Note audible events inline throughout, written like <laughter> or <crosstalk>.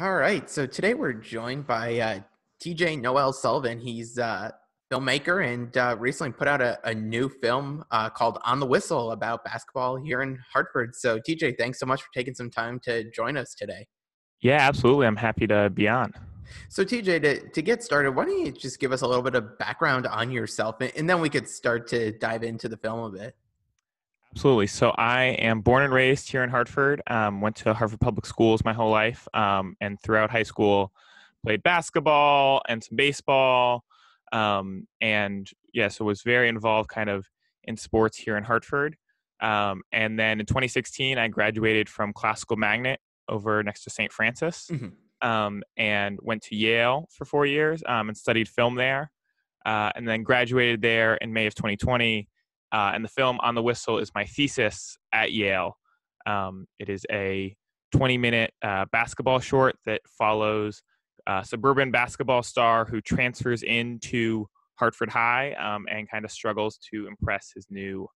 All right. So today we're joined by uh, TJ Noel Sullivan. He's a filmmaker and uh, recently put out a, a new film uh, called On the Whistle about basketball here in Hartford. So, TJ, thanks so much for taking some time to join us today. Yeah, absolutely. I'm happy to be on. So, TJ, to, to get started, why don't you just give us a little bit of background on yourself and then we could start to dive into the film a bit? Absolutely. So I am born and raised here in Hartford. Um, went to Hartford Public Schools my whole life, um, and throughout high school, played basketball and some baseball, um, and yeah, so was very involved kind of in sports here in Hartford. Um, and then in 2016, I graduated from Classical Magnet over next to St. Francis, mm-hmm. Um, and went to Yale for four years um, and studied film there, uh, and then graduated there in May of 2020 uh, and the film On the Whistle is my thesis at Yale. Um, it is a 20 minute uh, basketball short that follows a suburban basketball star who transfers into Hartford High um, and kind of struggles to impress his new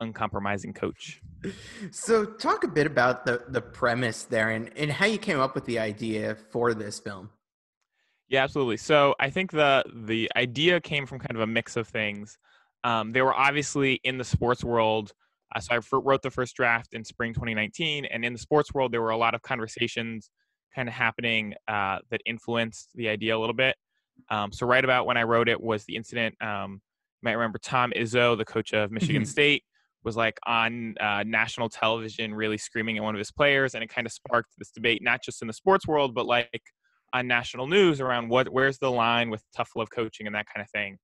uncompromising coach. So, talk a bit about the, the premise there and, and how you came up with the idea for this film. Yeah, absolutely. So, I think the the idea came from kind of a mix of things. Um, they were obviously in the sports world. Uh, so I wrote the first draft in spring 2019, and in the sports world, there were a lot of conversations kind of happening uh, that influenced the idea a little bit. Um, so right about when I wrote it was the incident. Um, you might remember Tom Izzo, the coach of Michigan mm-hmm. State, was like on uh, national television, really screaming at one of his players, and it kind of sparked this debate, not just in the sports world, but like on national news around what where's the line with tough love coaching and that kind of thing.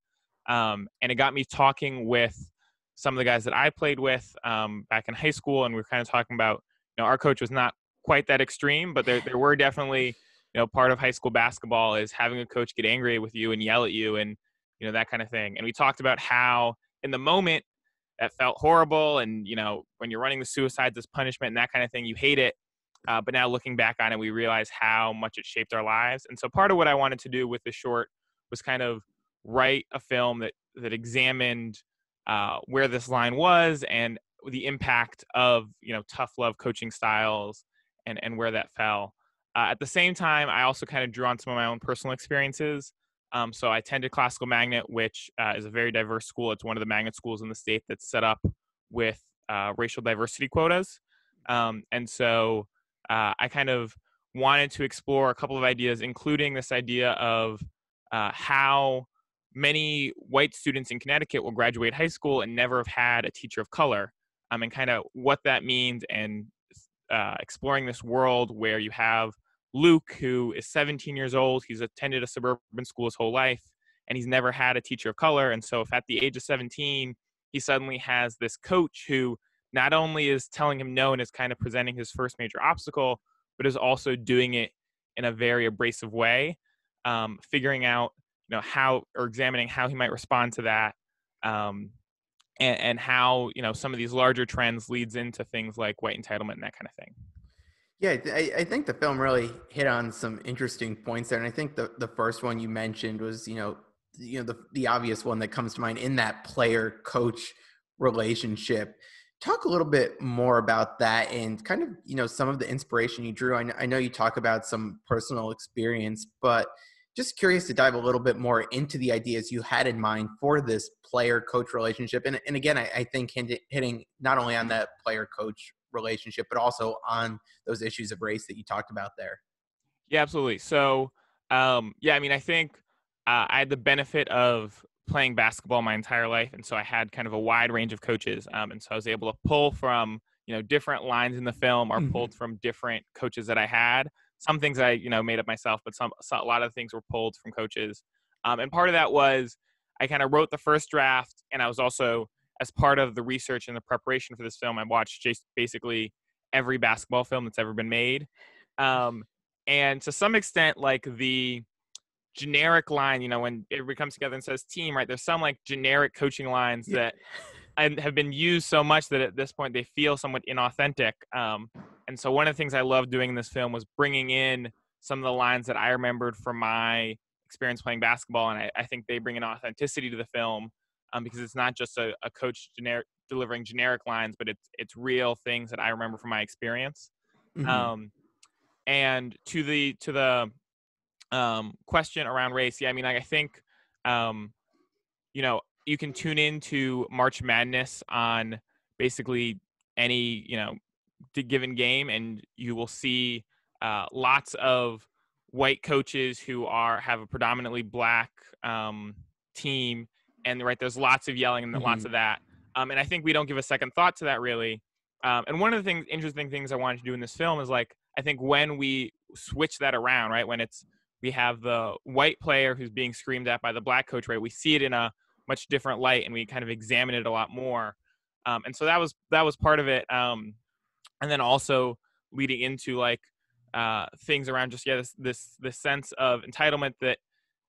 Um, and it got me talking with some of the guys that I played with um, back in high school, and we are kind of talking about, you know, our coach was not quite that extreme, but there there were definitely, you know, part of high school basketball is having a coach get angry with you and yell at you, and you know that kind of thing. And we talked about how in the moment that felt horrible, and you know when you're running the suicides as punishment and that kind of thing, you hate it. Uh, but now looking back on it, we realize how much it shaped our lives. And so part of what I wanted to do with this short was kind of write a film that that examined uh, where this line was and the impact of you know tough love coaching styles and and where that fell. Uh, at the same time, I also kind of drew on some of my own personal experiences. Um, so I attended Classical Magnet, which uh, is a very diverse school. It's one of the magnet schools in the state that's set up with uh, racial diversity quotas. Um, and so uh, I kind of wanted to explore a couple of ideas, including this idea of uh, how many white students in Connecticut will graduate high school and never have had a teacher of color, um, and kind of what that means, and uh, exploring this world where you have Luke, who is 17 years old, he's attended a suburban school his whole life, and he's never had a teacher of color. And so, if at the age of 17, he suddenly has this coach who not only is telling him no and is kind of presenting his first major obstacle, but is also doing it in a very abrasive way, um, figuring out know how or examining how he might respond to that um, and, and how you know some of these larger trends leads into things like white entitlement and that kind of thing. Yeah I, I think the film really hit on some interesting points there and i think the, the first one you mentioned was you know you know the, the obvious one that comes to mind in that player coach relationship. Talk a little bit more about that and kind of you know some of the inspiration you drew. I I know you talk about some personal experience but just curious to dive a little bit more into the ideas you had in mind for this player coach relationship. And, and again, I, I think hitting not only on that player coach relationship, but also on those issues of race that you talked about there. Yeah, absolutely. So, um, yeah, I mean, I think uh, I had the benefit of playing basketball my entire life. And so I had kind of a wide range of coaches. Um, and so I was able to pull from, you know, different lines in the film or mm-hmm. pulled from different coaches that I had some things I you know made up myself, but some, some a lot of things were pulled from coaches. Um, and part of that was I kind of wrote the first draft, and I was also as part of the research and the preparation for this film, I watched just basically every basketball film that's ever been made. Um, and to some extent, like the generic line, you know, when everybody comes together and says team, right? There's some like generic coaching lines that and have been used so much that at this point they feel somewhat inauthentic. Um, and so one of the things I loved doing in this film was bringing in some of the lines that I remembered from my experience playing basketball, and I, I think they bring an authenticity to the film um, because it's not just a, a coach generic delivering generic lines, but it's it's real things that I remember from my experience. Mm-hmm. Um, and to the to the um, question around race, yeah, I mean, like, I think, um, you know, you can tune in to March Madness on basically any you know given game, and you will see uh, lots of white coaches who are have a predominantly black um, team, and right there's lots of yelling and mm-hmm. lots of that. Um, and I think we don't give a second thought to that really. Um, and one of the things, interesting things I wanted to do in this film is like I think when we switch that around, right, when it's we have the white player who's being screamed at by the black coach, right, we see it in a much different light, and we kind of examine it a lot more. Um, and so that was that was part of it. Um, and then also leading into like uh, things around just yeah this this this sense of entitlement that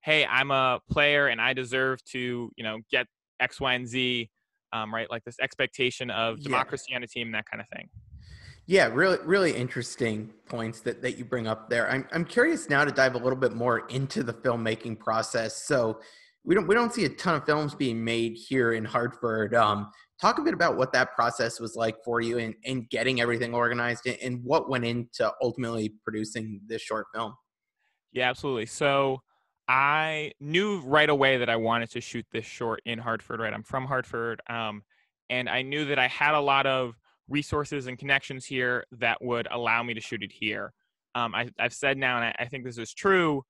hey I'm a player and I deserve to you know get X Y and Z um, right like this expectation of democracy yeah. on a team that kind of thing. Yeah, really, really interesting points that, that you bring up there. I'm, I'm curious now to dive a little bit more into the filmmaking process. So, we don't we don't see a ton of films being made here in Hartford. Um, talk a bit about what that process was like for you and, and getting everything organized and, and what went into ultimately producing this short film. Yeah, absolutely. So I knew right away that I wanted to shoot this short in Hartford. Right, I'm from Hartford, um, and I knew that I had a lot of resources and connections here that would allow me to shoot it here. Um, I, have said now, and I, I think this is true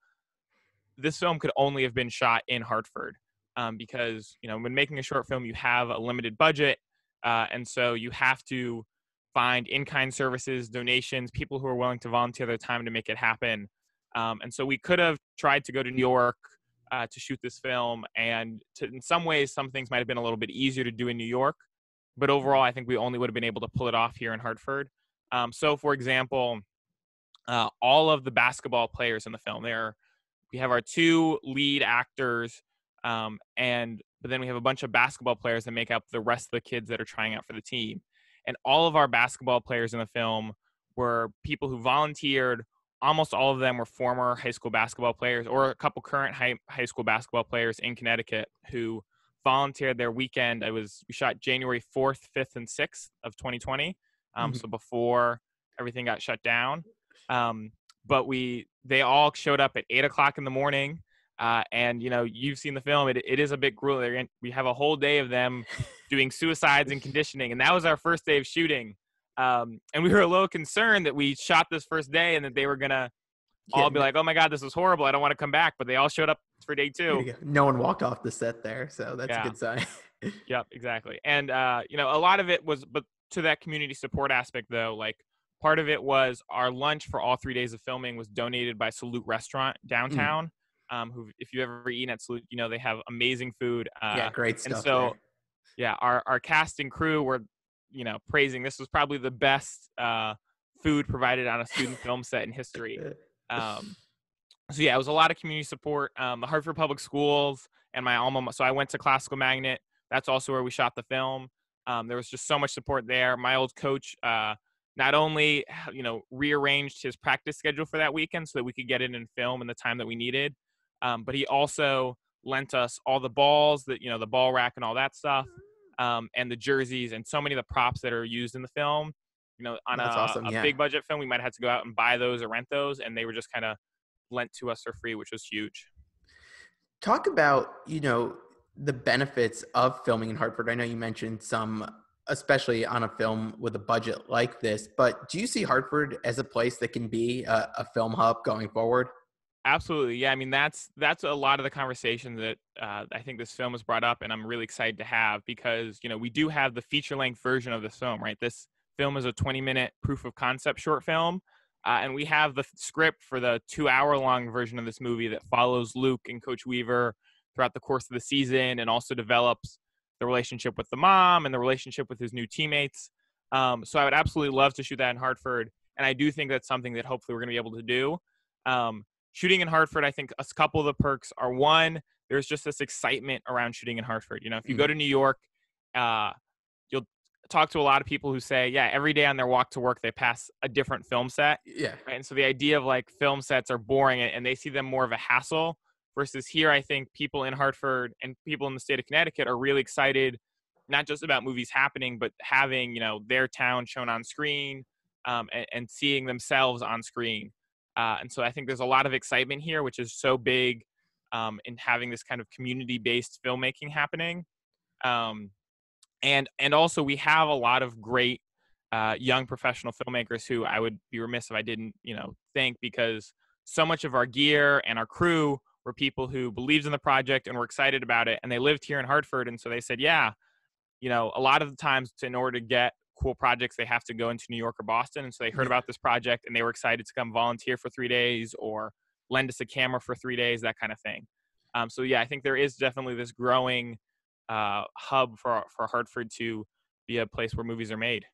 this film could only have been shot in Hartford um, because you know when making a short film you have a limited budget uh, and so you have to find in-kind services donations people who are willing to volunteer their time to make it happen. Um, and so we could have tried to go to new york uh, to shoot this film and to, in some ways some things might have been a little bit easier to do in new york but overall i think we only would have been able to pull it off here in hartford. Um, so for example uh, all of the basketball players in the film there we have our two lead actors um, and but then we have a bunch of basketball players that make up the rest of the kids that are trying out for the team. And all of our basketball players in the film were people who volunteered. Almost all of them were former high school basketball players or a couple current high, high school basketball players in connecticut who volunteered their weekend. I was we shot january 4th 5th and 6th of 2020 um, mm-hmm. so before everything got shut down. Um, but we they all showed up at eight o'clock in the morning. Uh, and you know you've seen the film; it, it is a bit grueling. We have a whole day of them <laughs> doing suicides and conditioning, and that was our first day of shooting. Um, and we were a little concerned that we shot this first day and that they were gonna all be like, "Oh my god, this was horrible! I don't want to come back." But they all showed up for day two. No one walked off the set there, so that's yeah. a good sign. <laughs> yep, exactly. And uh, you know, a lot of it was, but to that community support aspect, though, like Part of it was our lunch for all three days of filming was donated by Salute Restaurant mm. downtown. Mm. Um, who, if you've ever eaten at Salute, you know they have amazing food. Uh, yeah, great stuff. And so, there. yeah, our our cast and crew were, you know, praising this was probably the best uh, food provided on a student film set in history. <laughs> Um, so yeah, it was a lot of community support. Um, the Hartford Public Schools and my alma. So I went to Classical Magnet. That's also where we shot the film. Um, there was just so much support there. My old coach, uh, not only you know rearranged his practice schedule for that weekend so that we could get it in film in the time that we needed um, but he also lent us all the balls that you know the ball rack and all that stuff um, and the jerseys and so many of the props that are used in the film. You know on That's a, awesome, a yeah. big budget film we might have to go out and buy those or rent those and they were just kind of lent to us for free which was huge. Talk about you know the benefits of filming in hartford. I know you mentioned some especially on a film with a budget like this. But do you see Hartford as a place that can be a, a film hub going forward? Absolutely, yeah. I mean, that's that's a lot of the conversation that uh, I think this film has brought up, and I'm really excited to have because you know we do have the feature length version of this film, right? This film is a 20 minute proof of concept short film, uh, and we have the script for the two hour long version of this movie that follows Luke and Coach Weaver throughout the course of the season, and also develops the relationship with the mom and the relationship with his new teammates. Um, so I would absolutely love to shoot that in Hartford, and I do think that's something that hopefully we're going to be able to do. Um, shooting in Hartford, I think a couple of the perks are one, there's just this excitement around shooting in Hartford. You know, if you mm-hmm. go to New York, uh, you'll talk to a lot of people who say, yeah, every day on their walk to work, they pass a different film set. Yeah. Right? And so the idea of like film sets are boring and they see them more of a hassle versus here i think people in hartford and people in the state of connecticut are really excited not just about movies happening but having you know their town shown on screen um, and, and, seeing themselves on screen. Uh, and so I think there's a lot of excitement here, which is so big um, in having this kind of community-based filmmaking happening. Um, and and also we have a lot of great uh, young professional filmmakers who I would be remiss if I didn't, you know, thank because so much of our gear and our crew were people who believed in the project and were excited about it, and they lived here in Hartford, and so they said, yeah, you know, a lot of the times in order to get cool projects, they have to go into New York or Boston, and so they heard about this project and they were excited to come volunteer for three days or lend us a camera for three days, that kind of thing. Um, so yeah, I think there is definitely this growing uh, hub for for Hartford to be a place where movies are made.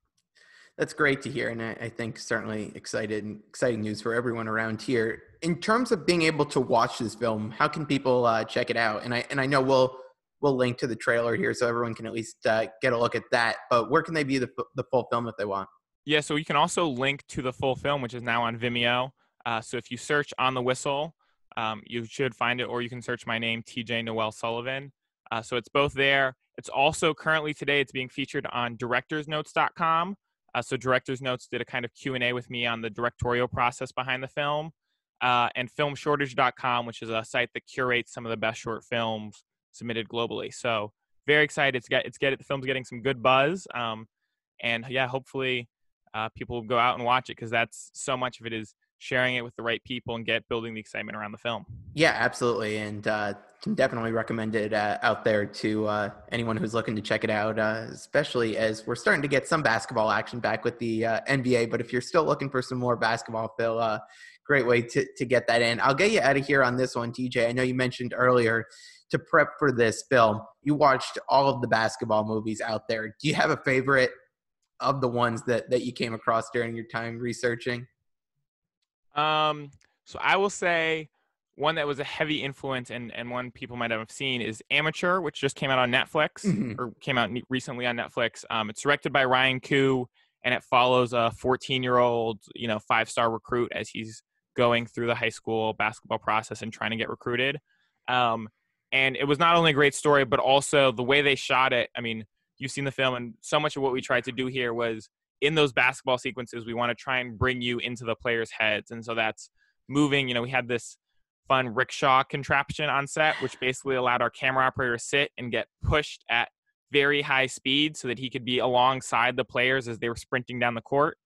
That's great to hear, and I, I think certainly excited exciting news for everyone around here. In terms of being able to watch this film, how can people uh, check it out? And I and I know we'll we'll link to the trailer here so everyone can at least uh, get a look at that. But where can they view the the full film if they want? Yeah, so you can also link to the full film, which is now on Vimeo. Uh, so if you search on the whistle, um, you should find it, or you can search my name, TJ Noel Sullivan. Uh, so it's both there. It's also currently today it's being featured on directorsnotes.com. Uh, so Directors Notes did a kind of Q&A with me on the directorial process behind the film. Uh, and filmshortage.com, which is a site that curates some of the best short films submitted globally. So very excited. It's get it's get. The film's getting some good buzz. Um, and yeah, hopefully uh, people will go out and watch it because that's so much of it is sharing it with the right people and get building the excitement around the film. Yeah, absolutely, and uh, can definitely recommend it uh, out there to uh, anyone who's looking to check it out. Uh, especially as we're starting to get some basketball action back with the uh, NBA. But if you're still looking for some more basketball, Phil, uh, great way to to get that in. I'll get you out of here on this one, TJ. I know you mentioned earlier to prep for this film, you watched all of the basketball movies out there. Do you have a favorite of the ones that that you came across during your time researching? Um, so I will say one that was a heavy influence and, and one people might have seen is Amateur, which just came out on Netflix mm-hmm. or came out recently on Netflix. Um, it's directed by Ryan Koo and it follows a 14 year old, you know, five star recruit as he's going through the high school basketball process and trying to get recruited. Um, and it was not only a great story, but also the way they shot it. I mean, you've seen the film, and so much of what we tried to do here was in those basketball sequences, we want to try and bring you into the players' heads. And so that's moving. You know, we had this fun rickshaw contraption on set, which basically allowed our camera operator to sit and get pushed at very high speed so that he could be alongside the players as they were sprinting down the court.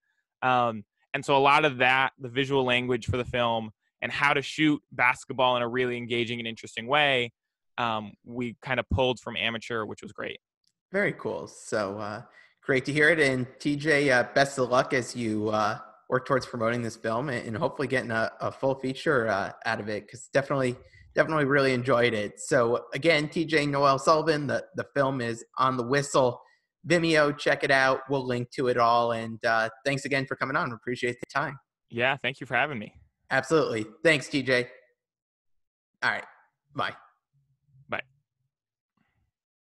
Um, and so a lot of that, the visual language for the film, and how to shoot basketball in a really engaging and interesting way, um, we kind of pulled from amateur, which was great. Very cool. So, uh, Great to hear it. And TJ, uh, best of luck as you uh, work towards promoting this film and hopefully getting a, a full feature uh, out of it because definitely, definitely really enjoyed it. So again, TJ Noel Sullivan, the, the film is on the whistle. Vimeo, check it out. We'll link to it all. And uh, thanks again for coming on. Appreciate the time. Yeah, thank you for having me. Absolutely. Thanks, TJ. All right. Bye.